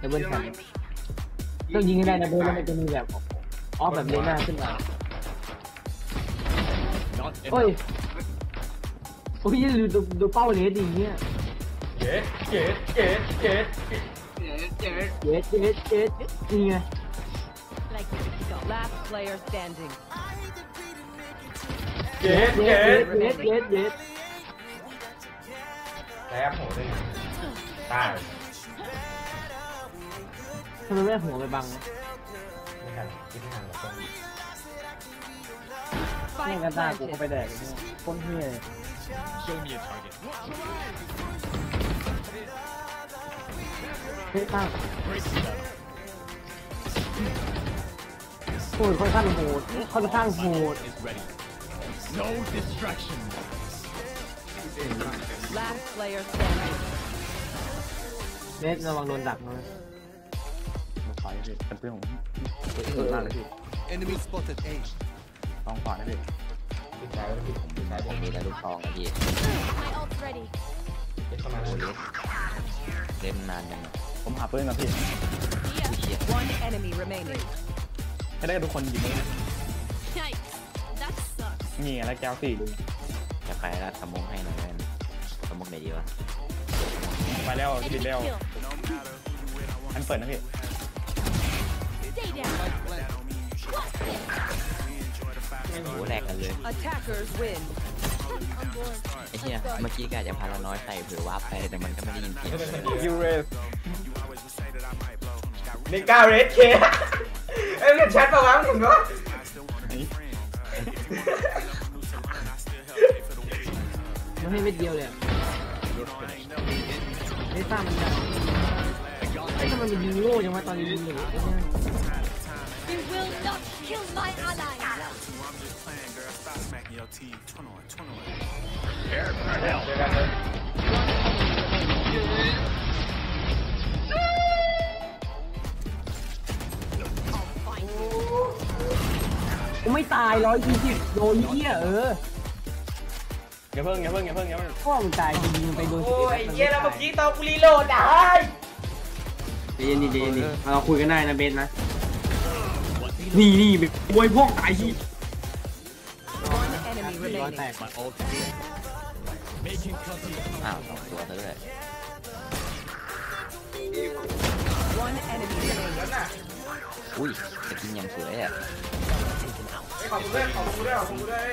ดับเบิลแทงต้องยิงให้ได้นะเบิร์แล้วมันจะมีแบบออฟแบบเลน่าขึ้นมา Not โอ้ย enough. โอ้ยดูดูดูเป้าเลสดีเงี้ยเจ็ดเจ็ดเจ็ดเจ็ดเจ็ดเจ็ดเจ็ดเจ็ดนี่ไง Last player standing. เจ็ดเจ็เจ็ดดเจ็ดเจ็ดเจ็ดแล้วโหได้ตาย ทำไมไม่หัวไปบังวะไม่ทันคิดไม่ทันหรอกตรงนี้แม่งกันตากูเข้าไปแดกเนี่ยคนเฮียเลย Show me a target. เฮ้ยตั้ง Break it down. โอ้ยค่อนข้างโหดค่อนข้างโหด Is ready. No distraction. Last player standing. เลสระวังโดนดักนะ มาขวาเลยพี่เป็นเพื่อนผมเปิดมากเลยพี่ Enemy spotted A. ลองขวานะพี่ติดใจแล้วพี่ดูไหนผมมีแต่ลูกทองอะพี่ My ult's ready. คิดเข้ามาโอ้แล้วเล่นเล่นนานยังอะผมหาปืนกับพี่ผู้เชี่ย One enemy remaining. ให้ได้ทุกคนยิงนี่ Yikes. That sucks. นี่แล้วแก้วสี่ดูจะไปแล้วสมองให้หน่อยได้ไหมสมองไหนดีวะไปแล้วพี่บิด Enemy แล้ว kill. อันเปิดนะพี่ Stay down. โอ้โหแลกกันเลย Attackers win. On board. ไอ้เหี้ยเมื่อกี้กะจะพาเราน้อยใส่เผื่อวาร์ปไปแต่มันก็ไม่ได้ยินเสียงเลย ยูเรสนี่ก้าวเรดเคเอ้ยเรียนแชทปะวะมึงเห็นปะมันให้เม็ดเดียวเลยอะเลสต้ามันยาวไอ้ยทำไมมันยิงโง่จังวะตอนยิงอยู่เนี่ย You will not kill my ally. เจอกันเลยกูไม่ตายร้อยยี่สิบโดนเหี้ยเอออย่าเพิ่งอย่าเพิ่งอย่าเพิ่งอย่าเพิ่งพ่อมึงตายจริงๆไปโดนสิบโอ้เอ็ยดนัดเหี้ยแล้วเมื่อกี้ตอนกูรีโหลดได้ใจเย็นดิใจเย็นดิเราคุยกันได้นะเบนนะ นี่นี่แบบโวยพวกตายที่ One enemy ร้อยแต remaining. ก My ult is ready. Making cover. อ้าวสองตัวซะด้วย One enemy remaining. อุ้ยจะกินอย่างสวยอะขอบคุณด้วยขอบคุณด้วยขอบคุณด้วย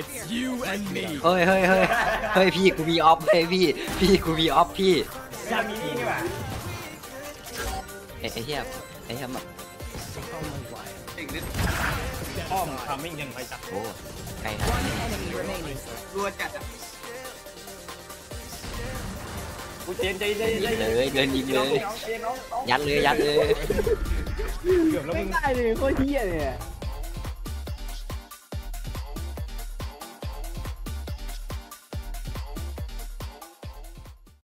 It's you and me. เฮ้ยเฮ้ยเฮ้ยเฮ้ยพี่กูมีออฟเฮ้ยพี่พี่กูมีออฟพี่ยามีนี่นี่หว่าไอ้ไอ้เหี้ยไอ้เหี้ย มันอ้อมทามมิ่งยังไปจับโอ้ไกลขนาด One นี้ enemy remaining. กูเจนใจใจยิใจงเลยเดินยิงเลย ยัดเลยยัดเลย เกือบแล้วไม่มึงได้เลยโคตรเหี้ยเลยอะ